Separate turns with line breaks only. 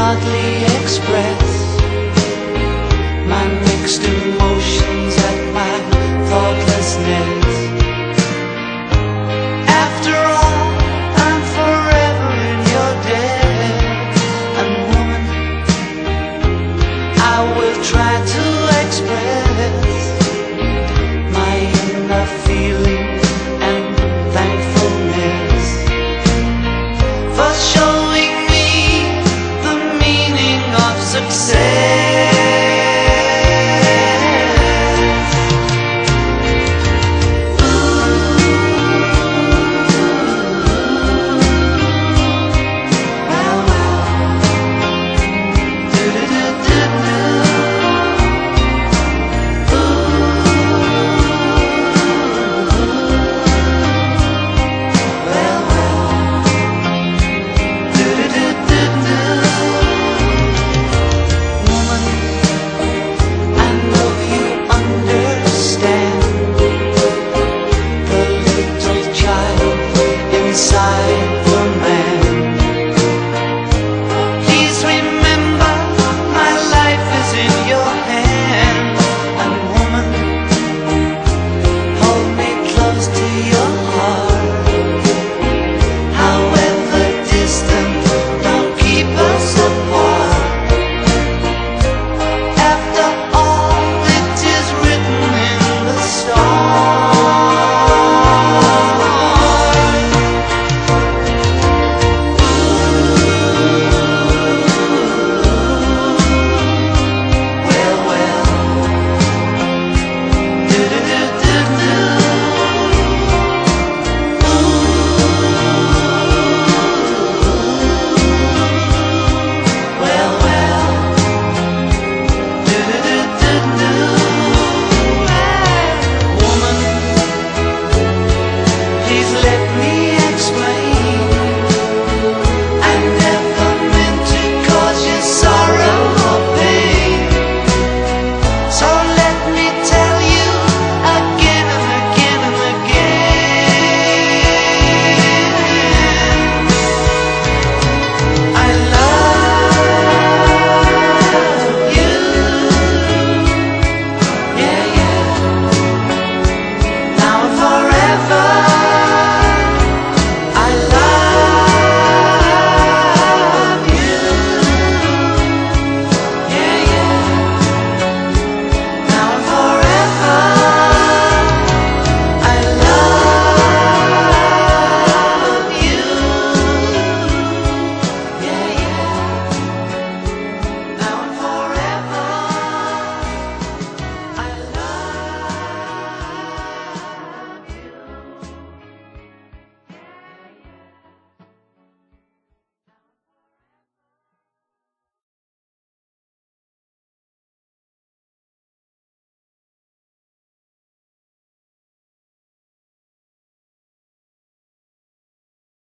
hardly express.